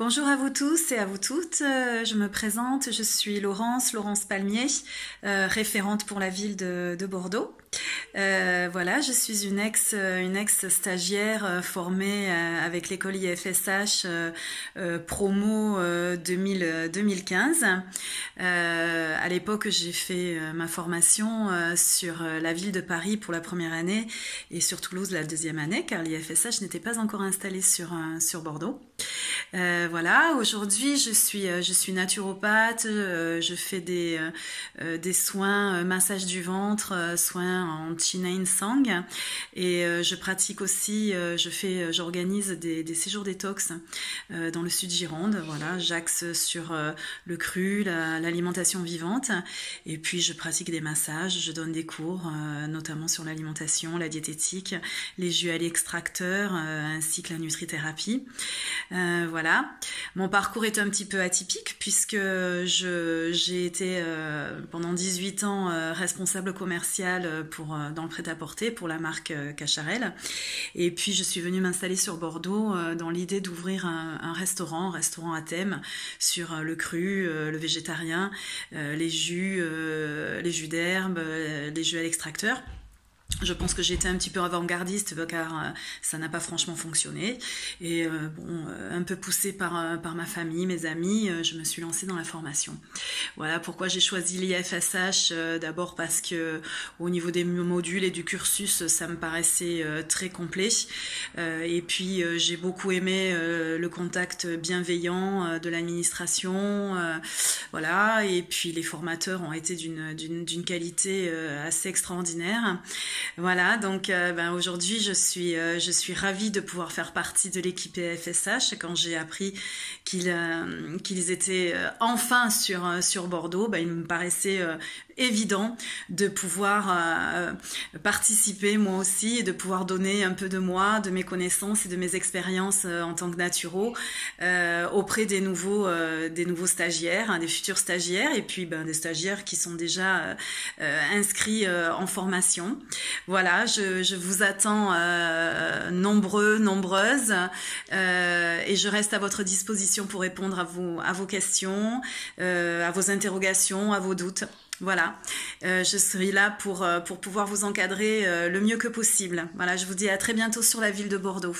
Bonjour à vous tous et à vous toutes. Euh, je me présente, je suis Laurence, Laurence Palmier, euh, référente pour la ville de, Bordeaux. Euh, voilà, je suis une ex, une ex stagiaire formée avec l'école IFSH promo 2000, 2015. à l'époque, j'ai fait ma formation sur la ville de Paris pour la première année et sur Toulouse la deuxième année, car l'IFSH n'était pas encore installé sur, sur Bordeaux. Voilà, aujourd'hui je suis euh, je suis naturopathe, euh, je fais des des soins massage du ventre, soins en Chinain Sang et je pratique aussi je fais j'organise des, des séjours détox dans le sud Gironde, voilà, j'axe sur le cru, l'alimentation vivante et puis je pratique des massages, je donne des cours notamment sur l'alimentation, la diététique, les jus à l'extracteur ainsi que la nutrithérapie. voilà voilà. Mon parcours est un petit peu atypique puisque j'ai été euh, pendant 18 ans euh, responsable commercial pour, euh, dans le prêt-à-porter pour la marque Cacharel. Et puis je suis venue m'installer sur Bordeaux dans l'idée d'ouvrir un, restaurant, un restaurant à thème sur le cru, le végétarien, les jus, les jus d'herbe, les jus à l'extracteur. Je pense que j'étais un petit peu avant-gardiste car euh, ça n'a pas franchement fonctionné. Et euh, bon, euh, un peu poussée par, par ma famille, mes amis, je me suis lancée dans la formation. Voilà pourquoi j'ai choisi l'IFSH. D'abord parce que au niveau des modules et du cursus, ça me paraissait très complet. Et puis j'ai beaucoup aimé le contact bienveillant de l'administration. Voilà. Et puis les formateurs ont été d'une qualité assez extraordinaire. Voilà, donc euh, ben, aujourd'hui je suis euh, je suis ravie de pouvoir faire partie de l'équipe FSH. Quand j'ai appris qu'ils euh, étaient enfin sur sur Bordeaux, ben, il me paraissait évident de pouvoir participer moi aussi et de pouvoir donner un peu de moi, de mes connaissances et de mes expériences en tant que naturo auprès des nouveaux stagiaires, hein, des futurs stagiaires et puis ben, des stagiaires qui sont déjà inscrits en formation. Voilà, je, vous attends euh, nombreux, nombreuses, euh, et je reste à votre disposition pour répondre à vos, à vos questions, euh, à vos interrogations, à vos doutes. Voilà, je serai là pour, pour pouvoir vous encadrer le mieux que possible. Voilà, je vous dis à très bientôt sur la ville de Bordeaux.